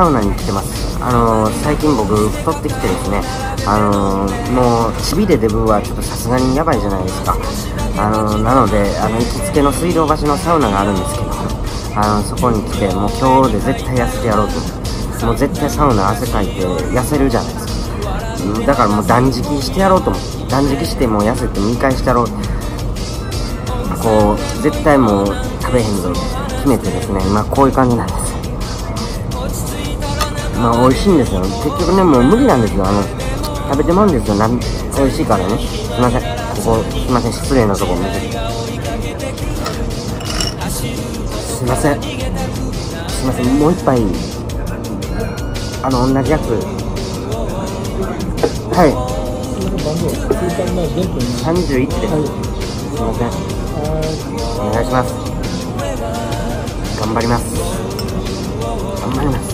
サウナに来てます。あのー、最近僕太ってきてですねあのー、もうチビでデブはちょっとさすがにやばいじゃないですか。あのー、なのであの行きつけの水道橋のサウナがあるんですけどあのそこに来てもう今日で絶対痩せてやろうと。もう絶対サウナ汗かいて痩せるじゃないですか。だからもう断食してやろうと思って断食してもう痩せて見返してやろうこう絶対もう食べへんぞ決めてですね今こういう感じなんですまあ美味しいんですよ。結局ねもう無理なんですよ。あの食べてまうんですよ。な美味しいからね。すいません。ここすいません。失礼なとこ見て。すいません。すいません。もう一杯。あの同じやつ。はい。31です、はい、すいません。お願いします。頑張ります。頑張ります。